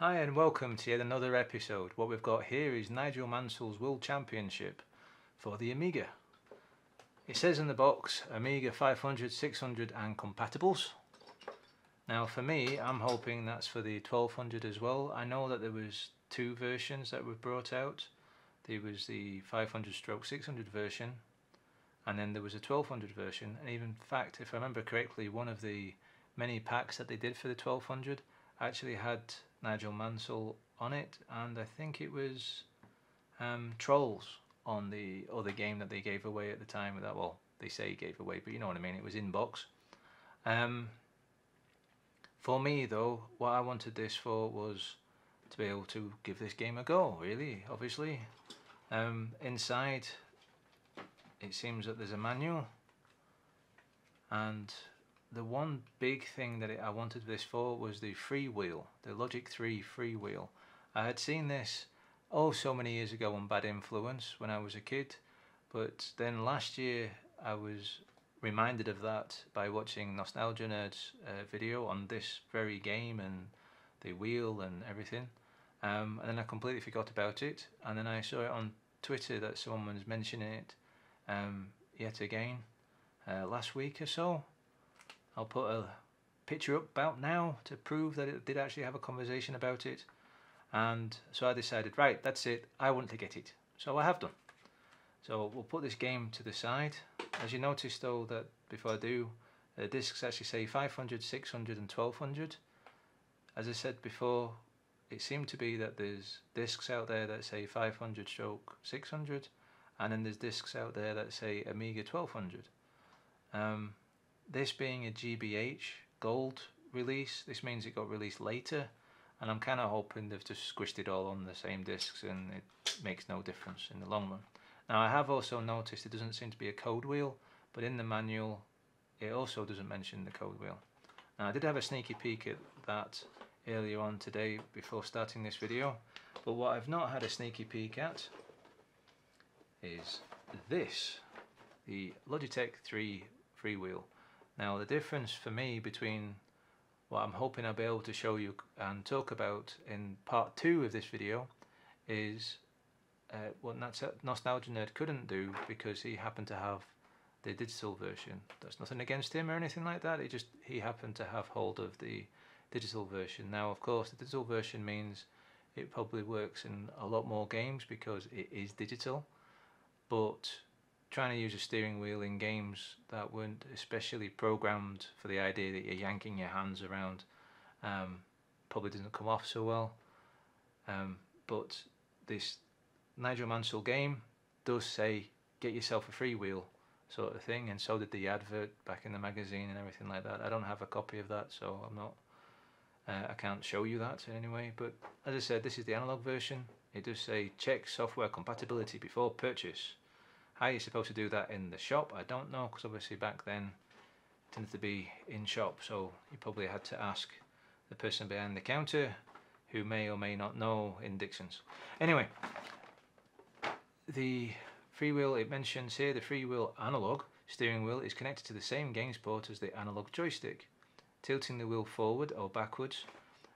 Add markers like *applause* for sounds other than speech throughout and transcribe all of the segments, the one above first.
Hi and welcome to yet another episode. What we've got here is Nigel Mansell's World Championship for the Amiga. It says in the box Amiga 500, 600 and compatibles. Now for me, I'm hoping that's for the 1200 as well. I know that there was two versions that were brought out. There was the 500 stroke 600 version and then there was a 1200 version and even in fact if I remember correctly one of the many packs that they did for the 1200 actually had Nigel Mansell on it, and I think it was um, Trolls on the other game that they gave away at the time. That well, they say gave away, but you know what I mean. It was in box. Um, for me though, what I wanted this for was to be able to give this game a go. Really, obviously. Um, inside, it seems that there's a manual, and the one big thing that I wanted this for was the freewheel, the Logic 3 freewheel. I had seen this oh so many years ago on Bad Influence when I was a kid, but then last year I was reminded of that by watching Nostalgia Nerd's uh, video on this very game and the wheel and everything. Um, and then I completely forgot about it, and then I saw it on Twitter that someone was mentioning it um, yet again uh, last week or so I'll put a picture up about now to prove that it did actually have a conversation about it. And so I decided, right, that's it. I want to get it. So I have done. So we'll put this game to the side. As you notice though that before I do, the discs actually say 500, 600 and 1200. As I said before, it seemed to be that there's discs out there that say 500 stroke 600 and then there's discs out there that say Amiga 1200. Um, this being a GBH gold release, this means it got released later and I'm kind of hoping they've just squished it all on the same discs and it makes no difference in the long run. Now I have also noticed it doesn't seem to be a code wheel, but in the manual it also doesn't mention the code wheel. Now I did have a sneaky peek at that earlier on today before starting this video, but what I've not had a sneaky peek at is this, the Logitech 3 freewheel. Now the difference for me between what I'm hoping I'll be able to show you and talk about in part two of this video is uh, what Nostalgia Nerd couldn't do because he happened to have the digital version. That's nothing against him or anything like that. He just he happened to have hold of the digital version. Now, of course, the digital version means it probably works in a lot more games because it is digital. But trying to use a steering wheel in games that weren't especially programmed for the idea that you're yanking your hands around um, probably didn't come off so well. Um, but this Nigel Mansell game does say get yourself a free wheel sort of thing, and so did the advert back in the magazine and everything like that. I don't have a copy of that, so I'm not. Uh, I can't show you that in any way. But as I said, this is the analog version. It does say check software compatibility before purchase. How you're supposed to do that in the shop, I don't know, because obviously back then it tended to be in shop, so you probably had to ask the person behind the counter who may or may not know in Dixon's. Anyway, the freewheel it mentions here, the freewheel analog steering wheel is connected to the same games port as the analog joystick. Tilting the wheel forward or backwards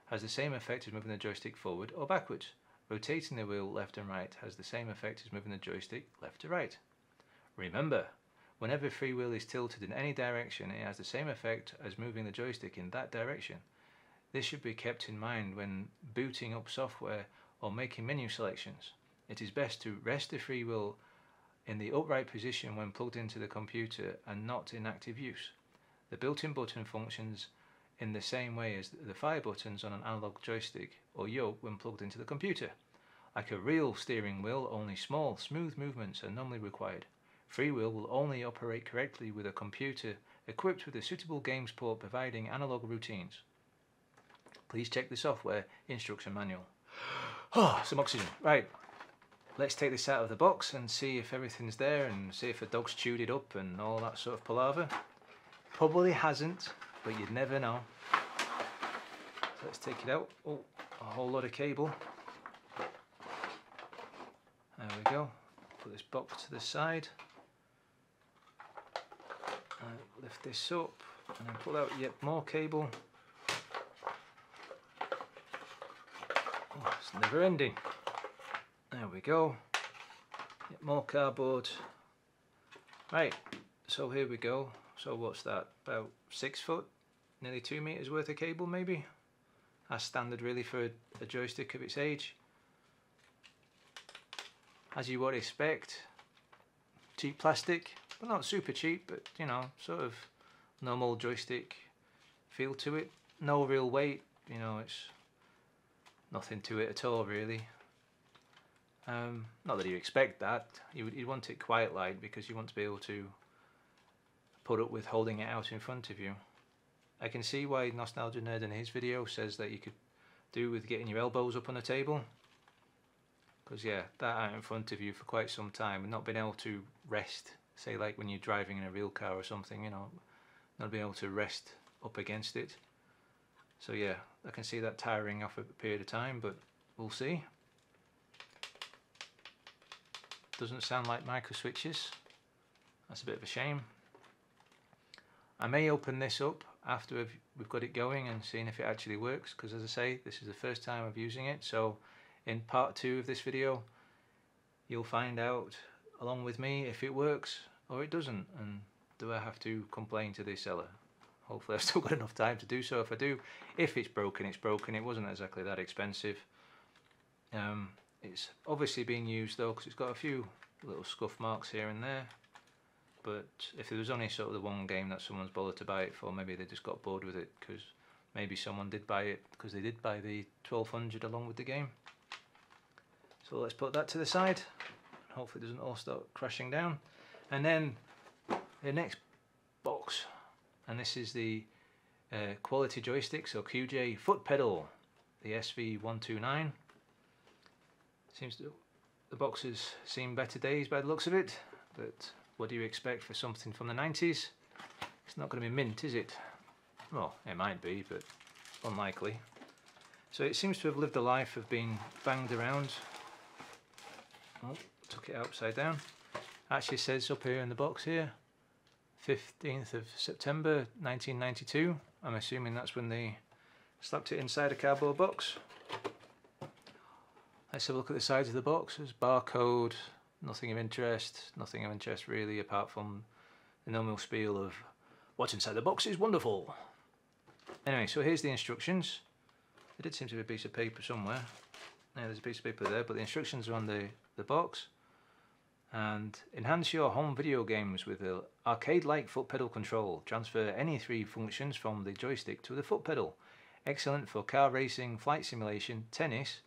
has the same effect as moving the joystick forward or backwards. Rotating the wheel left and right has the same effect as moving the joystick left to right. Remember, whenever freewheel is tilted in any direction, it has the same effect as moving the joystick in that direction. This should be kept in mind when booting up software or making menu selections. It is best to rest the freewheel in the upright position when plugged into the computer and not in active use. The built-in button functions in the same way as the fire buttons on an analog joystick or yoke when plugged into the computer. Like a real steering wheel, only small, smooth movements are normally required. Freewheel will only operate correctly with a computer equipped with a suitable games port providing analog routines. Please check the software instruction manual. Oh, *gasps* some oxygen. Right, let's take this out of the box and see if everything's there and see if the dog's chewed it up and all that sort of palaver. Probably hasn't, but you'd never know. So let's take it out. Oh, a whole lot of cable. There we go. Put this box to the side Uh, lift this up and then pull out yet more cable. Oh, it's never ending. There we go. More cardboard. Right, so here we go. So what's that? About six foot, nearly two meters worth of cable maybe? That's standard really for a, a joystick of its age. As you would expect, cheap plastic, but not super cheap, but you know, sort of normal joystick feel to it. No real weight, you know, it's nothing to it at all really. Um, not that you expect that, you, you want it quite light because you want to be able to put up with holding it out in front of you. I can see why Nostalgia Nerd in his video says that you could do with getting your elbows up on a table. Because yeah, that out in front of you for quite some time and not being able to rest, say like when you're driving in a real car or something, you know, not being able to rest up against it. So yeah, I can see that tiring off a period of time, but we'll see. Doesn't sound like micro switches. That's a bit of a shame. I may open this up after we've, got it going and seeing if it actually works because as I say this is the first time of using it so in part two of this video you'll find out along with me if it works or it doesn't. And do I have to complain to the seller? Hopefully *laughs* I've still got enough time to do so. If I do if it's broken it's broken. It wasn't exactly that expensive. Um, it's obviously being used though because it's got a few little scuff marks here and there. But if there was only sort of the one game that someone's bothered to buy it for, maybe they just got bored with it because maybe someone did buy it because they did buy the 1200 along with the game. So let's put that to the side. Hopefully it doesn't all start crashing down. And then the next box, and this is the uh, quality joystick, so QJ foot pedal, the SV129. Seems to, the box has seen better days by the looks of it, but what do you expect for something from the 90s? It's not going to be mint, is it? Well, it might be, but unlikely. So it seems to have lived a life of being banged around. Oh, took it upside down. Actually says up here in the box here, 15th of September 1992. I'm assuming that's when they slapped it inside a cardboard box. Let's have a look at the sides of the box. There's barcode, nothing of interest, nothing of interest really apart from the normal spiel of what's inside the box is wonderful. Anyway, so here's the instructions. There did seem to be a piece of paper somewhere. Yeah, there's a piece of paper there, but the instructions are on the, the box. And enhance your home video games with the arcade-like foot pedal control. Transfer any three functions from the joystick to the foot pedal. Excellent for car racing, flight simulation, tennis,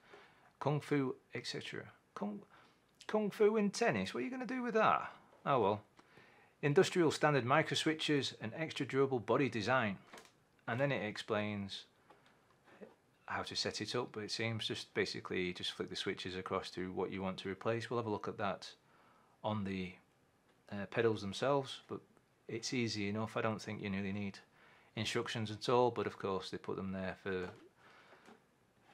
kung fu, etc. Kung Kung Fu in tennis, what are you going to do with that? Oh well. Industrial standard microswitches and extra durable body design. And then it explains how to set it up, but it seems just basically just flick the switches across to what you want to replace. We'll have a look at that on the uh, pedals themselves, but it's easy enough. I don't think you really need instructions at all, but of course they put them there for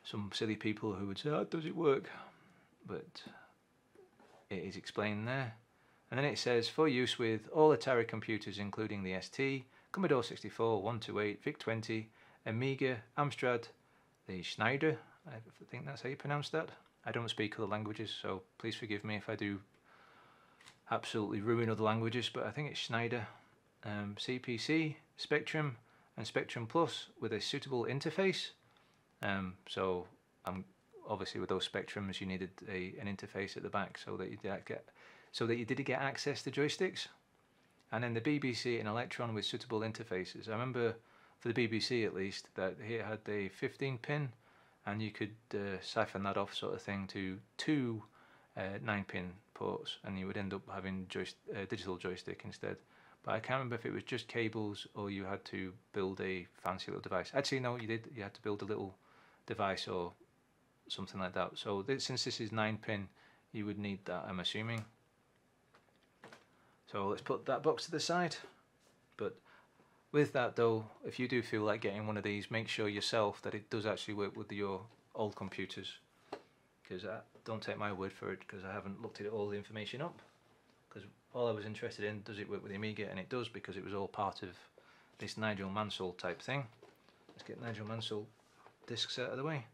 some silly people who would say, how does it work? But it is explained there. And then it says, for use with all Atari computers including the ST, Commodore 64, 128, VIC-20, Amiga, Amstrad, the Schneider, I think that's how you pronounce that. I don't speak other languages, so please forgive me if I do absolutely ruin other languages, but I think it's Schneider, um, CPC, Spectrum, and Spectrum Plus with a suitable interface. Um, so I'm obviously with those spectrums you needed a, an interface at the back so that you did get so that you did get access to joysticks and then the BBC and Electron with suitable interfaces I remember for the BBC at least that it had a 15 pin and you could uh, siphon that off sort of thing to two uh, 9 pin ports and you would end up having joyst uh, digital joystick instead but I can't remember if it was just cables or you had to build a fancy little device actually no you did you had to build a little device or something like that. So this, since this is 9 pin, you would need that, I'm assuming. So let's put that box to the side. But with that though, if you do feel like getting one of these, make sure yourself that it does actually work with your old computers. Because don't take my word for it, because I haven't looked at all the information up. Because all I was interested in, does it work with the Amiga? And it does, because it was all part of this Nigel Mansell type thing. Let's get Nigel Mansell discs out of the way.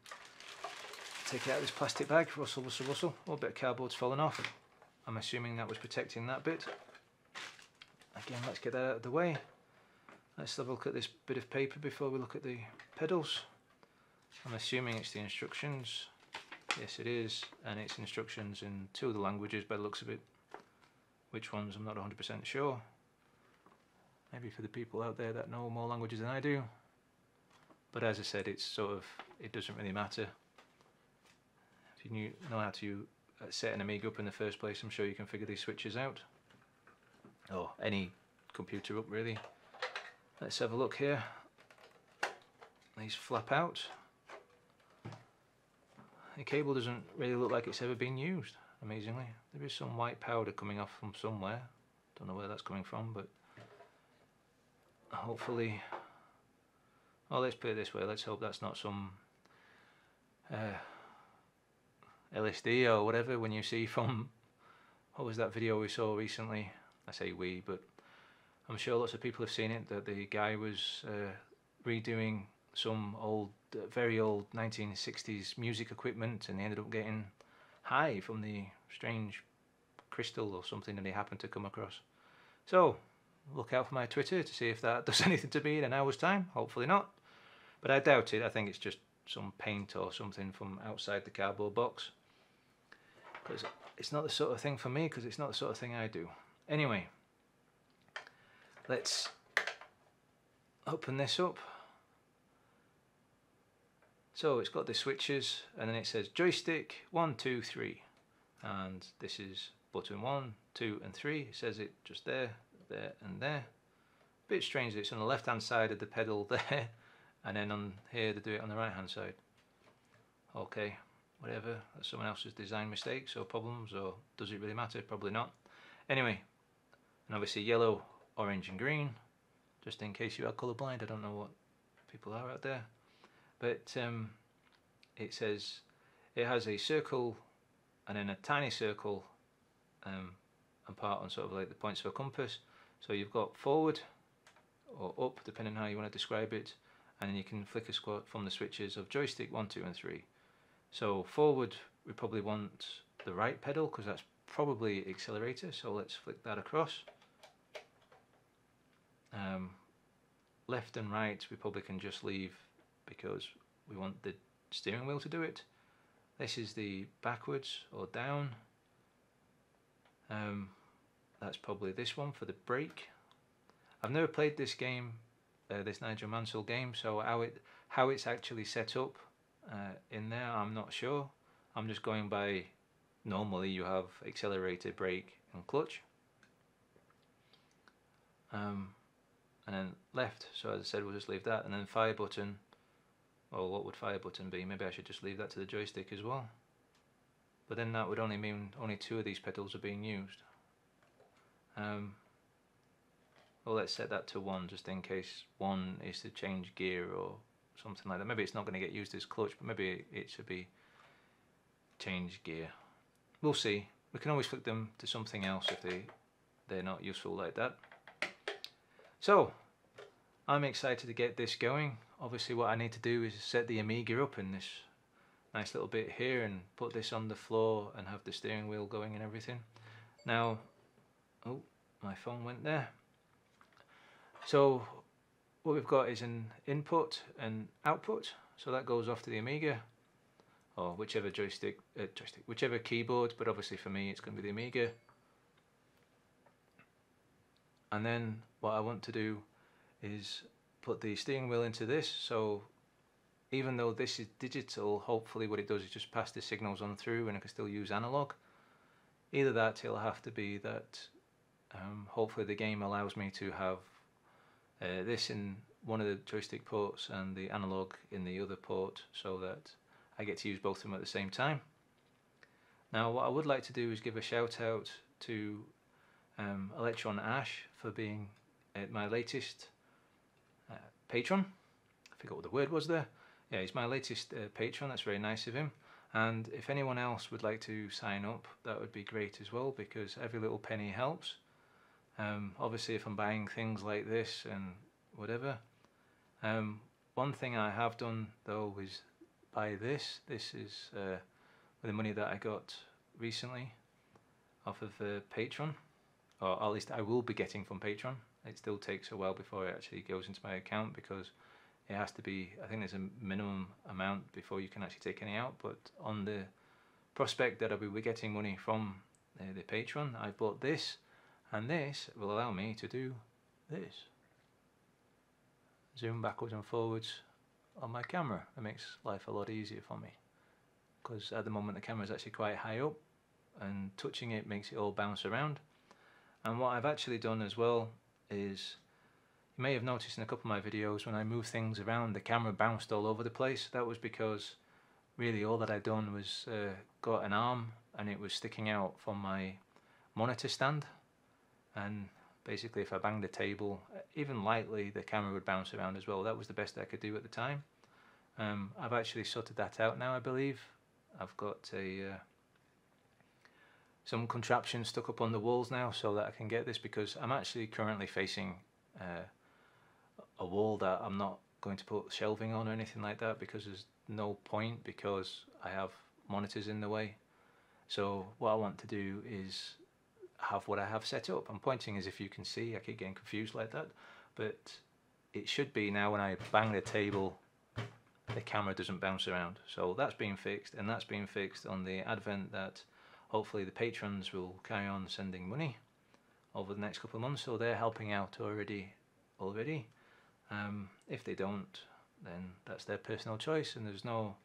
take it out of this plastic bag, rustle, rustle, rustle. A bit of cardboard's fallen off. I'm assuming that was protecting that bit. Again, let's get that out of the way. Let's have a look at this bit of paper before we look at the pedals. I'm assuming it's the instructions. Yes, it is, and it's instructions in two of the languages by the looks of it. Which ones, I'm not 100% sure. Maybe for the people out there that know more languages than I do. But as I said, it's sort of, it doesn't really matter. If you know how to uh, set an Amiga up in the first place, I'm sure you can figure these switches out. Or any computer up really. Let's have a look here. These flap out. The cable doesn't really look like it's ever been used, amazingly. There is some white powder coming off from somewhere. Don't know where that's coming from, but hopefully... Oh, let's put it this way. Let's hope that's not some uh, LSD or whatever when you see from... What was that video we saw recently? I say we, but I'm sure lots of people have seen it, that the guy was uh, redoing some old, uh, very old 1960s music equipment and he ended up getting high from the strange crystal or something that he happened to come across. So, look out for my Twitter to see if that *laughs* does anything to me in an hour's time. Hopefully not. But I doubt it. I think it's just some paint or something from outside the cardboard box. Because it's not the sort of thing for me, because it's not the sort of thing I do. Anyway, let's open this up. So it's got the switches and then it says joystick one, two, three. And this is button one, two and three. It says it just there, there and there. Bit strange that it's on the left hand side of the pedal *laughs* there and then on here they do it on the right hand side. Okay, whatever, that's someone else's design mistakes or problems or does it really matter? Probably not. Anyway, and obviously yellow orange and green, just in case you are colourblind. I don't know what people are out there. But um, it says it has a circle and then a tiny circle um, and part on sort of like the points of a compass. So you've got forward or up, depending how you want to describe it, and then you can flick a squat from the switches of joystick 1, 2 and 3. So forward we probably want the right pedal because that's probably accelerator, so let's flick that across. Um, left and right we probably can just leave because we want the steering wheel to do it. This is the backwards or down. Um, that's probably this one for the brake. I've never played this game, uh, this Nigel Mansell game, so how it how it's actually set up uh, in there, I'm not sure. I'm just going by normally you have accelerator, brake, and clutch. Um, and then left so as I said we'll just leave that and then fire button well what would fire button be? Maybe I should just leave that to the joystick as well. But then that would only mean only two of these pedals are being used. Um, well let's set that to one just in case one is to change gear or something like that. Maybe it's not going to get used as clutch but maybe it should be change gear. We'll see. We can always flick them to something else if they they're not useful like that. So, I'm excited to get this going. Obviously what I need to do is set the Amiga up in this nice little bit here and put this on the floor and have the steering wheel going and everything. Now, oh, my phone went there. So, what we've got is an input and output. So that goes off to the Amiga or whichever joystick, uh, joystick, whichever keyboard, but obviously for me it's going to be the Amiga and then what I want to do is put the steering wheel into this. So even though this is digital hopefully what it does is just pass the signals on through and I can still use analog. Either that it'll have to be that um, hopefully the game allows me to have uh, this in one of the joystick ports and the analog in the other port so that I get to use both of them at the same time. Now what I would like to do is give a shout out to um, Electron Ash for being uh, my latest patron. I forgot what the word was there. Yeah, he's my latest uh, patron. That's very nice of him. And if anyone else would like to sign up, that would be great as well because every little penny helps. Um, obviously, if I'm buying things like this and whatever. Um, one thing I have done though is buy this. This is uh, the money that I got recently off of uh, Patreon, or at least I will be getting from Patreon. It still takes a while before it actually goes into my account because it has to be, I think there's a minimum amount before you can actually take any out, but on the prospect that I'll be getting money from the Patreon I bought this, and this will allow me to do this. Zoom backwards and forwards on my camera. It makes life a lot easier for me because at the moment the camera is actually quite high up and touching it makes it all bounce around. And what I've actually done as well is you may have noticed in a couple of my videos when I move things around the camera bounced all over the place. That was because really all that I'd done was uh, got an arm and it was sticking out from my monitor stand. And basically if I banged the table even lightly the camera would bounce around as well. That was the best I could do at the time. Um, I've actually sorted that out now I believe. I've got a uh, some contraption stuck up on the walls now so that I can get this because I'm actually currently facing uh, a wall that I'm not going to put shelving on or anything like that because there's no point because I have monitors in the way so what I want to do is have what I have set up. I'm pointing as if you can see, I keep getting confused like that, but it should be now when I bang the table, the camera doesn't bounce around. So that's being fixed, and that's being fixed on the advent that hopefully the patrons will carry on sending money over the next couple of months, so they're helping out already. Already, um, if they don't, then that's their personal choice, and there's no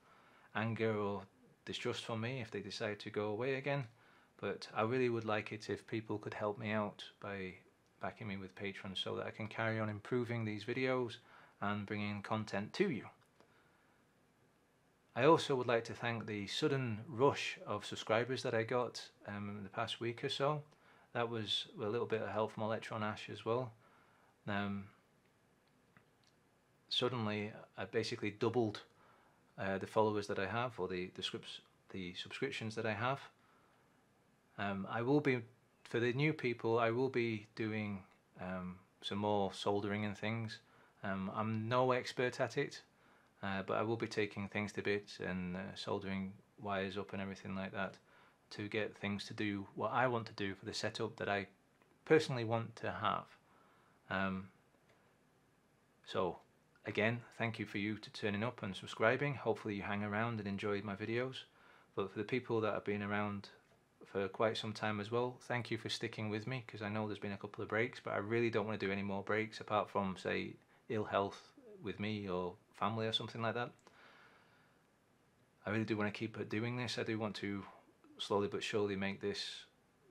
anger or distrust from me if they decide to go away again but I really would like it if people could help me out by backing me with patrons so that I can carry on improving these videos and bringing content to you. I also would like to thank the sudden rush of subscribers that I got um, in the past week or so. That was a little bit of help from Electron Ash as well. Um, suddenly, I basically doubled uh, the followers that I have, or the the, scripts, the subscriptions that I have. Um, I will be, for the new people, I will be doing um, some more soldering and things. Um, I'm no expert at it, uh, but I will be taking things to bits and uh, soldering wires up and everything like that to get things to do what I want to do for the setup that I personally want to have. Um, so again, thank you for you to turning up and subscribing. Hopefully you hang around and enjoy my videos. But for the people that have been around for quite some time as well. Thank you for sticking with me because I know there's been a couple of breaks, but I really don't want to do any more breaks apart from, say, ill health with me or family or something like that. I really do want to keep doing this. I do want to slowly but surely make this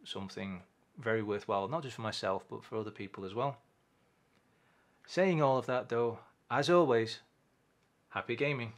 something very worthwhile, not just for myself, but for other people as well. Saying all of that though, as always, happy gaming.